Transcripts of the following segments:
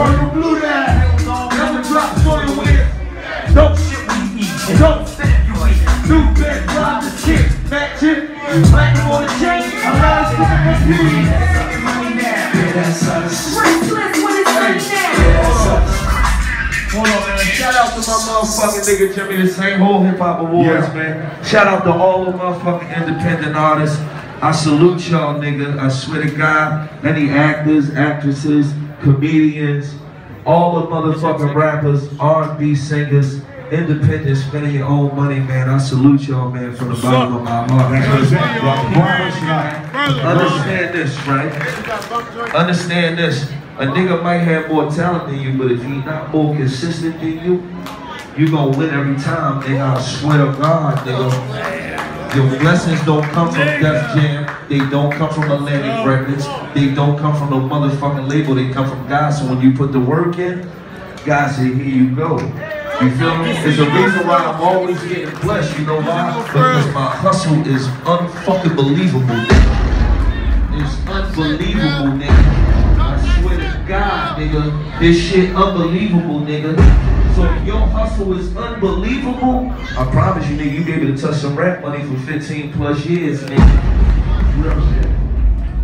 the lot. Royal blue that. Never drop for your win. Dope shit we eat. Dope stand you eat. New bed, drive the chick. Matching. Black on the chain. I love to compete. Worthless when it's sunny now. Hold on, man. Shout out to my motherfucking nigga Jimmy, the same whole hip hop awards, Yeah. man. Shout out to all the motherfucking independent artists. I salute y'all, nigga. I swear to God, any actors, actresses, comedians, all the motherfucking rappers, R&B singers, independent, spending your own money, man. I salute y'all, man, from the bottom of my heart. Understand this, right? Understand this. A nigga might have more talent than you, but if he not more consistent than you, you gonna win every time, nigga. I swear to God, nigga. Your blessings don't come from Def Jam. They don't come from Atlantic Records. They don't come from no motherfucking label. They come from God. So when you put the work in, God say, here you go. You feel me? There's a reason why I'm always getting blessed. You know why? Because my hustle is unfucking believable, nigga. It's unbelievable, nigga. I swear to God, nigga. This shit unbelievable, nigga. So if your hustle is unbelievable, I promise you, nigga, you be able to touch some rap money for 15 plus years, nigga. Real shit.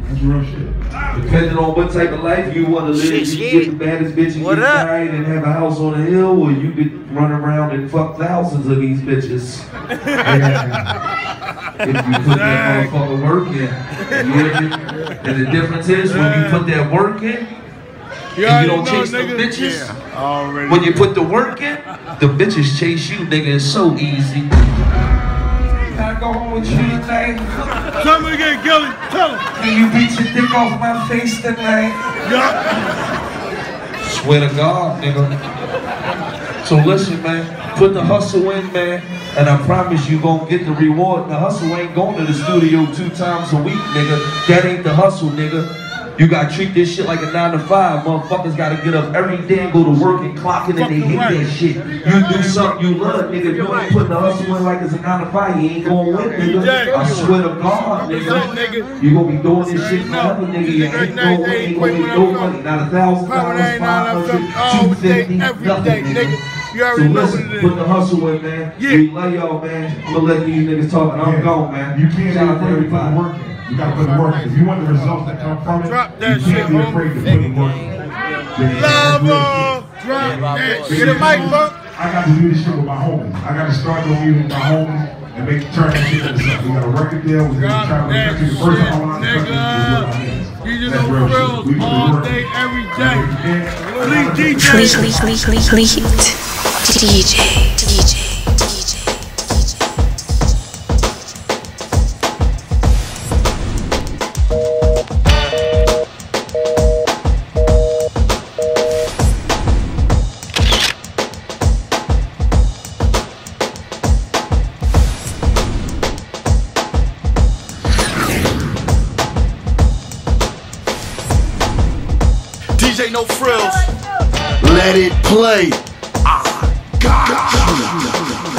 That's real shit. Depending on what type of life you want to live, you can get the baddest bitch and What get up? married and have a house on a hill, or you could run around and fuck thousands of these bitches. if you put that motherfucker work in. You hear me? And the difference is when you put that work in, and you don't chase the bitches. Already. When you put the work in, the bitches chase you, nigga. It's so easy. Can I go home with you tonight? Tell me again, Gillie. Tell him. Can you beat your dick off my face tonight? Yeah. Swear to God, nigga. So listen, man. Put the hustle in, man. And I promise you gonna get the reward. The hustle ain't going to the studio two times a week, nigga. That ain't the hustle, nigga. You gotta treat this shit like a nine to five. Motherfuckers gotta get up every day and go to work and clock in and they hate that shit. You do something you love, nigga. If you ain't putting the hustle in like it's a nine to five, you ain't gonna win, nigga. I swear to God, nigga. You gonna be doing this shit forever, nigga. You ain't gonna win, ain't gonna get no money. Not a thousand dollars, five hundred, two fifty, nothing, nigga. You So already know listen, it put the hustle in, man. Yeah. We love y'all, man. I'm gonna let these niggas talk and I'm Yeah. gone, man. You can't Shout out be to afraid to put the everybody. work in. You gotta put the work. If you want the results that come from it, Drop that you shit, can't be afraid to put the work in. Yeah, that's Lava. shit. Drop that. Get a mic, bump. I got to do this shit with my homies. I got to start doing music with my homies and make turn that shit into something. We got a record deal. We got Drop to travel the that country. The first time I went out the shit, country was with my nigga. You That's know real frills We put the all day, in. every And day. if you can't- Please, Please, DJ. please, please, please, DJ, DJ, DJ, DJ. DJ NoPhrillz. Let it play. I got you.